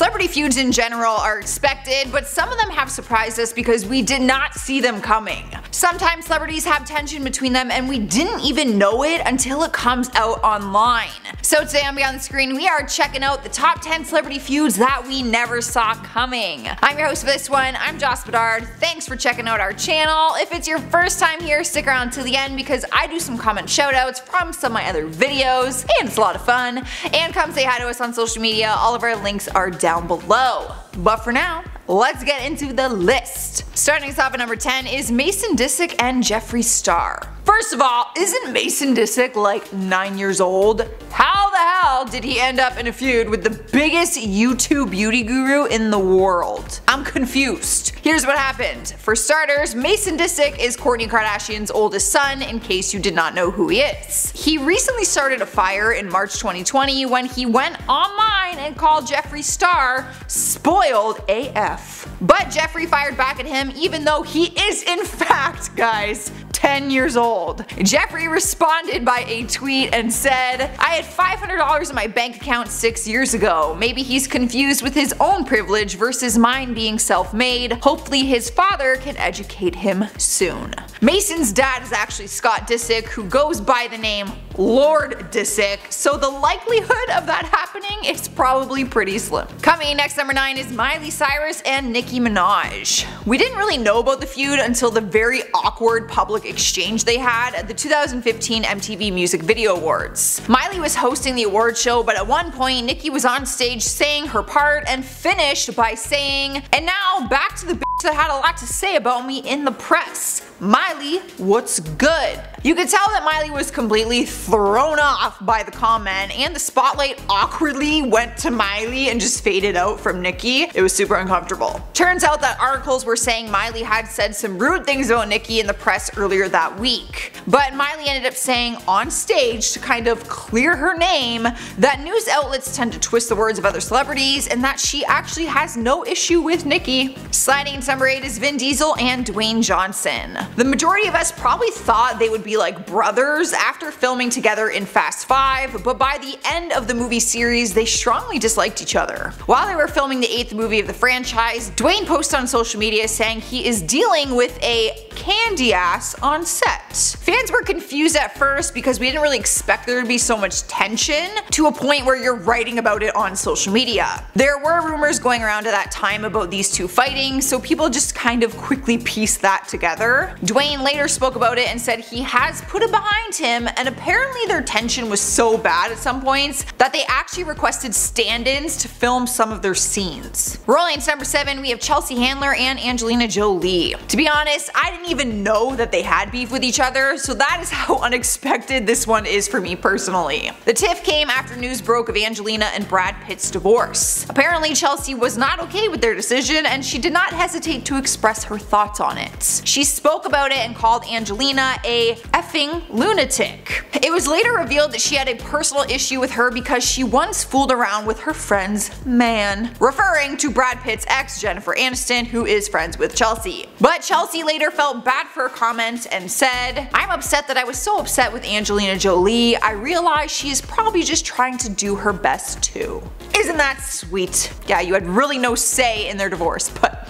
Celebrity feuds in general are expected, but some of them have surprised us because we did not see them coming. Sometimes celebrities have tension between them and we didn't even know it until it comes out online. So today on Beyond the Screen we are checking out the top 10 celebrity feuds that we never saw coming. I'm your host for this one, I'm Joss Bedard. Thanks for checking out our channel. If it's your first time here, stick around to the end because I do some comment shoutouts from some of my other videos and it's a lot of fun. And come say hi to us on social media, all of our links are down below. But for now, let's get into the list. Starting us off at number 10 is Mason Disick and Jeffree Star. First of all, isn't Mason Disick like 9 years old? How hell did he end up in a feud with the biggest YouTube beauty guru in the world? I'm confused. Here's what happened. For starters, Mason Disick is Kourtney Kardashian's oldest son in case you did not know who he is. He recently started a fire in March 2020 when he went online and called Jeffree Star spoiled AF. But Jeffree fired back at him even though he is in fact, guys, 10 years old. Jeffree responded by a tweet and said, I had $500 in my bank account 6 years ago. Maybe he's confused with his own privilege versus mine being self-made. Hopefully his father can educate him soon. Mason's dad is actually Scott Disick who goes by the name Lord Disick, so the likelihood of that happening is probably pretty slim. Coming next number 9 is Miley Cyrus and Nicki Minaj. We didn't really know about the feud until the very awkward public exchange they had at the 2015 MTV Music Video Awards. Miley was hosting the award show but at one point Nicki was on stage saying her part and finished by saying, and now back to the that had a lot to say about me in the press. Miley, what's good? You could tell that Miley was completely thrown off by the comment and the spotlight awkwardly went to Miley and just faded out from Nicki. It was super uncomfortable. Turns out that articles were saying Miley had said some rude things about Nicki in the press earlier that week. But Miley ended up saying on stage to kind of clear her name that news outlets tend to twist the words of other celebrities and that she actually has no issue with Nicki. Sliding into number 8 is Vin Diesel and Dwayne Johnson. The majority of us probably thought they would be like brothers after filming together in Fast 5, but by the end of the movie series they strongly disliked each other. While they were filming the 8th movie of the franchise, Dwayne posted on social media saying he is dealing with a candy ass on set. Fans were confused at first because we didn't really expect there to be so much tension to a point where you're writing about it on social media. There were rumors going around at that time about these two fighting, so people just kind of quickly piece that together. Dwayne later spoke about it and said he has put it behind him and apparently their tension was so bad at some points that they actually requested stand-ins to film some of their scenes. Rolling to number 7 we have Chelsea Handler and Angelina Jolie. To be honest, I didn't even know that they had beef with each other, so that is how unexpected this one is for me personally. The tiff came after news broke of Angelina and Brad Pitt's divorce. Apparently Chelsea was not okay with their decision and she did not hesitate to express her thoughts on it. She spoke about it and called Angelina a effing lunatic. It was later revealed that she had a personal issue with her because she once fooled around with her friend's man, referring to Brad Pitt's ex Jennifer Aniston who is friends with Chelsea. But Chelsea later felt bad for her comments and said, I'm upset that I was so upset with Angelina Jolie, I realize she is probably just trying to do her best too. Isn't that sweet? Yeah, you had really no say in their divorce, but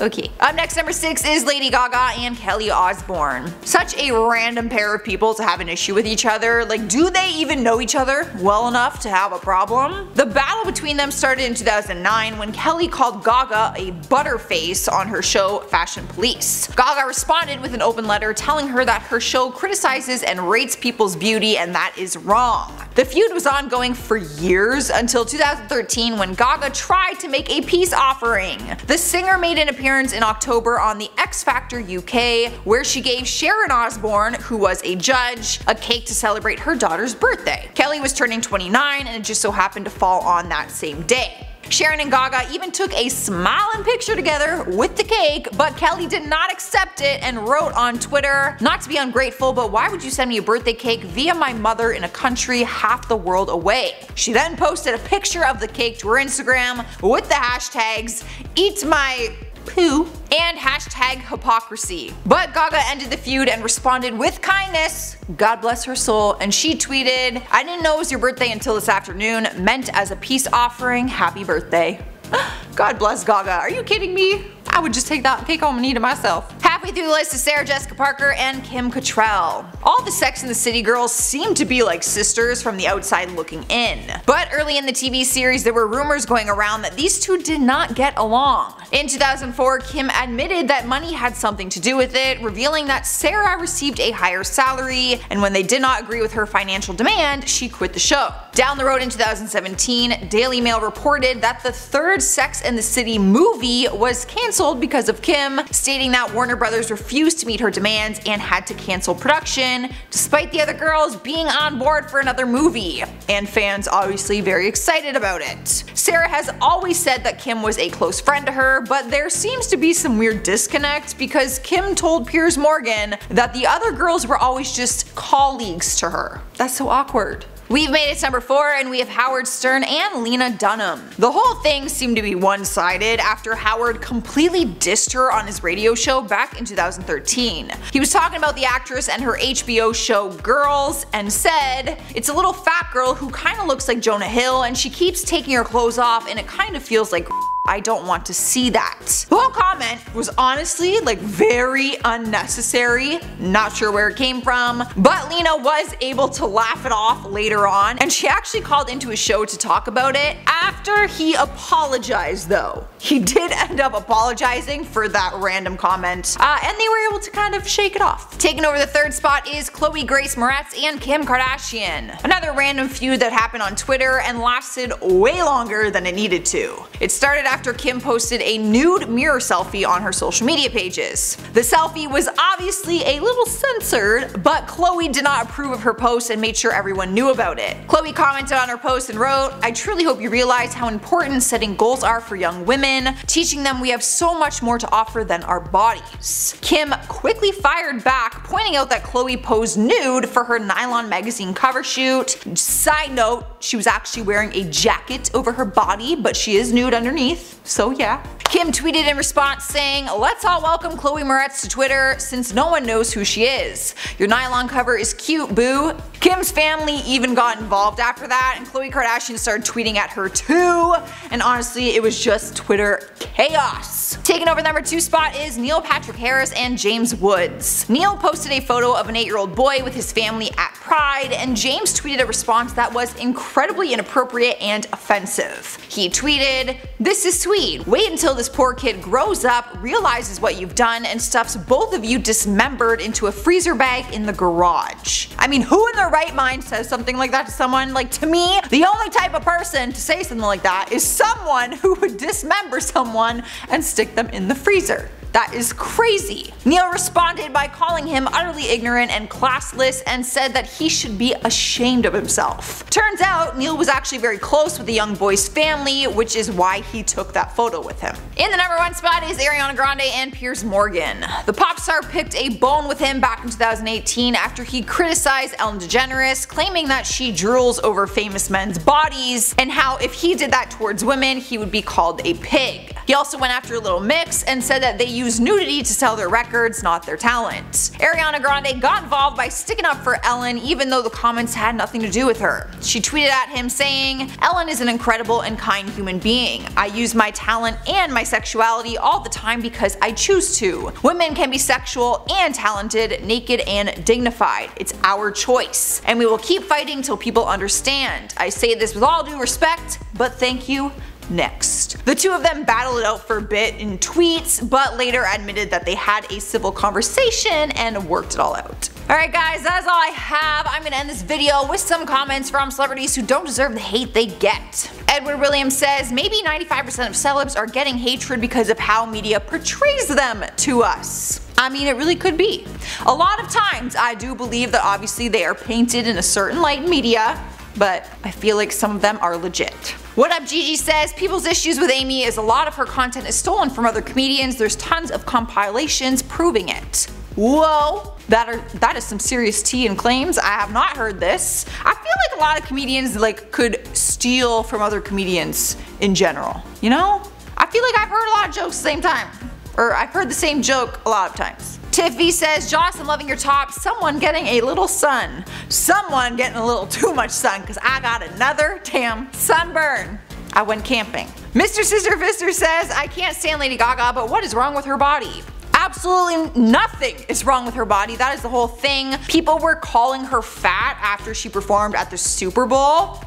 Okay. Up next, number 6 is Lady Gaga and Kelly Osbourne. Such a random pair of people to have an issue with each other. Like, do they even know each other well enough to have a problem? The battle between them started in 2009 when Kelly called Gaga a butterface on her show Fashion Police. Gaga responded with an open letter telling her that her show criticizes and rates people's beauty and that is wrong. The feud was ongoing for years until 2013 when Gaga tried to make a peace offering. The singer made an appearance appearance in October on the X Factor UK where she gave Sharon Osbourne, who was a judge, a cake to celebrate her daughter's birthday. Kelly was turning 29 and it just so happened to fall on that same day. Sharon and Gaga even took a smiling picture together with the cake, but Kelly did not accept it and wrote on Twitter, not to be ungrateful, but why would you send me a birthday cake via my mother in a country half the world away? She then posted a picture of the cake to her Instagram with the hashtags, eat my poo and hashtag hypocrisy. But Gaga ended the feud and responded with kindness, God bless her soul, and she tweeted, I didn't know it was your birthday until this afternoon, meant as a peace offering, happy birthday. God bless Gaga, are you kidding me? I would just take that cake home and eat it myself. Halfway through the list is Sarah Jessica Parker and Kim Cattrall. All the Sex and the City girls seem to be like sisters from the outside looking in. But early in the TV series there were rumors going around that these two did not get along. In 2004 Kim admitted that money had something to do with it, revealing that Sarah received a higher salary and when they did not agree with her financial demand she quit the show. Down the road in 2017 Daily Mail reported that the third Sex and the City movie was canceled because of Kim, stating that Warner Brothers refused to meet her demands and had to cancel production, despite the other girls being on board for another movie, and fans obviously very excited about it. Sarah has always said that Kim was a close friend to her, but there seems to be some weird disconnect because Kim told Piers Morgan that the other girls were always just colleagues to her. That's so awkward. We've made it to number 4 and we have Howard Stern and Lena Dunham. The whole thing seemed to be one-sided after Howard completely dissed her on his radio show back in 2013. He was talking about the actress and her HBO show Girls and said, It's a little fat girl who kinda looks like Jonah Hill and she keeps taking her clothes off and it kinda feels like I don't want to see that. The whole comment was honestly like very unnecessary, not sure where it came from, but Lena was able to laugh it off later on and she actually called into a show to talk about it after he apologized though. He did end up apologizing for that random comment uh, and they were able to kind of shake it off. Taking over the third spot is Chloe Grace Moretz and Kim Kardashian. Another random feud that happened on Twitter and lasted way longer than it needed to. It started after Kim posted a nude mirror selfie on her social media pages. The selfie was obviously a little censored, but Chloe did not approve of her post and made sure everyone knew about it. Chloe commented on her post and wrote, I truly hope you realize how important setting goals are for young women, teaching them we have so much more to offer than our bodies. Kim quickly fired back, pointing out that Chloe posed nude for her Nylon magazine cover shoot. Side note, she was actually wearing a jacket over her body, but she is nude underneath, so yeah. Kim tweeted in response saying, Let's all welcome Chloe Moretz to Twitter since no one knows who she is. Your nylon cover is cute, boo. Kim's family even got involved after that and Khloe Kardashian started tweeting at her too. And honestly, it was just Twitter chaos. Taking over number 2 spot is Neil Patrick Harris and James Woods. Neil posted a photo of an 8 year old boy with his family at Pride and James tweeted a response that was incredibly inappropriate and offensive. He tweeted, This is sweet. Wait until this poor kid grows up, realizes what you've done, and stuffs both of you dismembered into a freezer bag in the garage. I mean, who in their right mind says something like that to someone? Like, to me, the only type of person to say something like that is someone who would dismember someone and stick them in the freezer. That is crazy. Neil responded by calling him utterly ignorant and classless and said that he should be ashamed of himself. Turns out Neil was actually very close with the young boy's family, which is why he took that photo with him. In the number one spot is Ariana Grande and Piers Morgan. The pop star picked a bone with him back in 2018 after he criticized Ellen DeGeneres, claiming that she drools over famous men's bodies and how if he did that towards women he would be called a pig. He also went after a Little Mix and said that they use nudity to sell their records, not their talent. Ariana Grande got involved by sticking up for Ellen even though the comments had nothing to do with her. She tweeted at him saying, Ellen is an incredible and kind human being. I use my talent and my sexuality all the time because I choose to. Women can be sexual and talented, naked and dignified. It's our choice. And we will keep fighting till people understand. I say this with all due respect, but thank you next. The two of them battled it out for a bit in tweets, but later admitted that they had a civil conversation and worked it all out. Alright guys, that's all I have. I'm gonna end this video with some comments from celebrities who don't deserve the hate they get. Edward Williams says, maybe 95% of celebs are getting hatred because of how media portrays them to us. I mean, it really could be. A lot of times, I do believe that obviously they are painted in a certain light in media, but I feel like some of them are legit. What up Gigi says, people's issues with Amy is a lot of her content is stolen from other comedians, there's tons of compilations proving it. Whoa, that are that is some serious tea and claims. I have not heard this. I feel like a lot of comedians like could steal from other comedians in general. You know? I feel like I've heard a lot of jokes the same time. Or I've heard the same joke a lot of times. Tiffy says, Joss, I'm loving your top. Someone getting a little sun. Someone getting a little too much sun because I got another damn sunburn. I went camping. Mr. Sister Fister says, I can't stand Lady Gaga, but what is wrong with her body? Absolutely nothing is wrong with her body. That is the whole thing. People were calling her fat after she performed at the Super Bowl.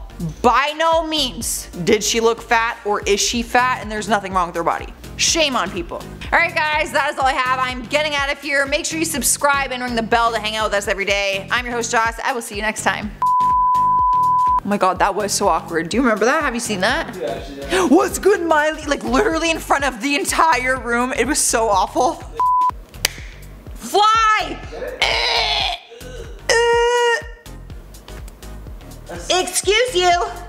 By no means did she look fat or is she fat and there's nothing wrong with her body. Shame on people. Alright guys, that is all I have. I'm getting out of here. Make sure you subscribe and ring the bell to hang out with us every day. I'm your host Joss. I will see you next time. Oh my god, that was so awkward. Do you remember that? Have you seen that? Yeah, What's good, Miley? Like literally in front of the entire room. It was so awful. Fly! Eh! Eh! Excuse you.